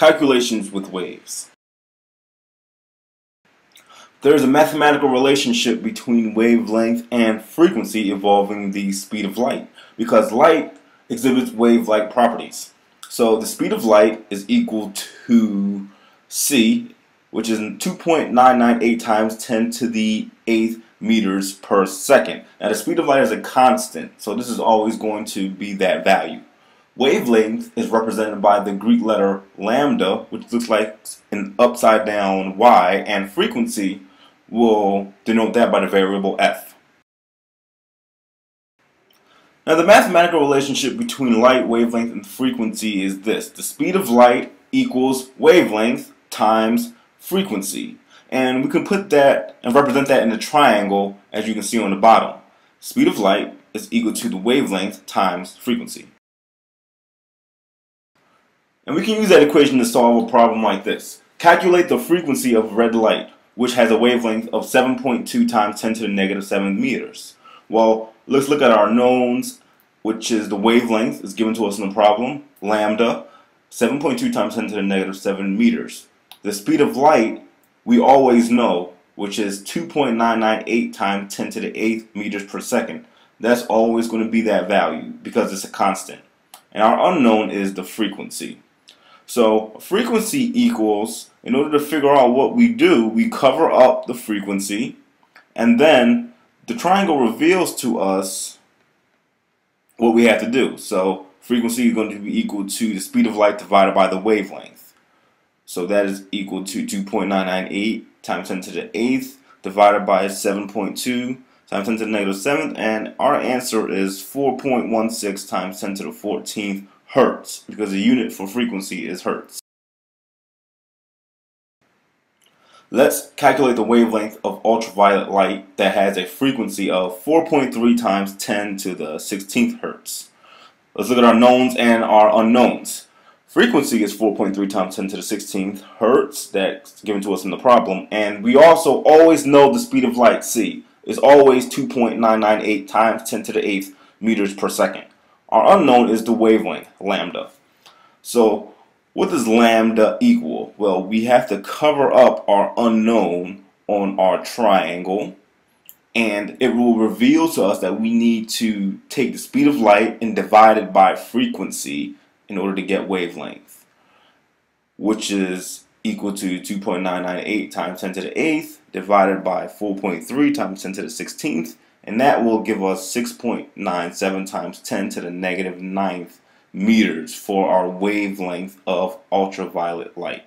Calculations with waves. There is a mathematical relationship between wavelength and frequency involving the speed of light because light exhibits wave-like properties. So the speed of light is equal to c, which is 2.998 times 10 to the 8th meters per second. Now the speed of light is a constant, so this is always going to be that value. Wavelength is represented by the Greek letter lambda, which looks like an upside down y, and frequency will denote that by the variable f. Now the mathematical relationship between light, wavelength, and frequency is this. The speed of light equals wavelength times frequency. And we can put that and represent that in a triangle as you can see on the bottom. Speed of light is equal to the wavelength times frequency. And we can use that equation to solve a problem like this. Calculate the frequency of red light which has a wavelength of 7.2 times 10 to the negative 7 meters. Well, let's look at our knowns, which is the wavelength is given to us in the problem, lambda, 7.2 times 10 to the negative 7 meters. The speed of light, we always know, which is 2.998 times 10 to the 8th meters per second. That's always going to be that value because it's a constant. And our unknown is the frequency. So frequency equals, in order to figure out what we do, we cover up the frequency and then the triangle reveals to us what we have to do. So frequency is going to be equal to the speed of light divided by the wavelength. So that is equal to 2.998 times 10 to the 8th divided by 7.2 times 10 to the negative 7th and our answer is 4.16 times 10 to the 14th hertz because the unit for frequency is hertz. Let's calculate the wavelength of ultraviolet light that has a frequency of 4.3 times 10 to the 16th hertz. Let's look at our knowns and our unknowns. Frequency is 4.3 times 10 to the 16th hertz that's given to us in the problem. And we also always know the speed of light, c, is always 2.998 times 10 to the 8th meters per second. Our unknown is the wavelength, lambda. So what does lambda equal? Well, we have to cover up our unknown on our triangle and it will reveal to us that we need to take the speed of light and divide it by frequency in order to get wavelength, which is equal to 2.998 times 10 to the 8th divided by 4.3 times 10 to the 16th and that will give us 6.97 times 10 to the negative ninth meters for our wavelength of ultraviolet light.